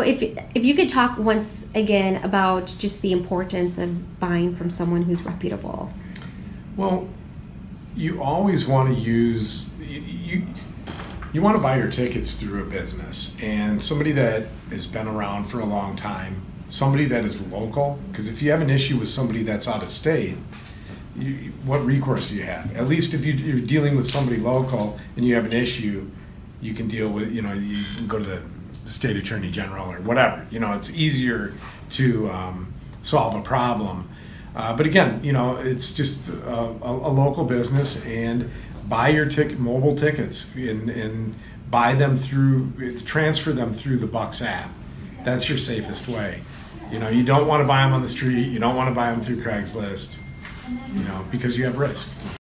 If, if you could talk once again about just the importance of buying from someone who's reputable. Well, you always want to use you, you, you want to buy your tickets through a business and somebody that has been around for a long time, somebody that is local. Because if you have an issue with somebody that's out of state, you, what recourse do you have? At least if you, you're dealing with somebody local and you have an issue, you can deal with you know you can go to the state attorney general or whatever. You know, it's easier to um, solve a problem. Uh, but again, you know, it's just a, a, a, local business and buy your ticket, mobile tickets, and, and buy them through, transfer them through the Bucks app. That's your safest way. You know, you don't want to buy them on the street. You don't want to buy them through Craigslist. You know, because you have risk.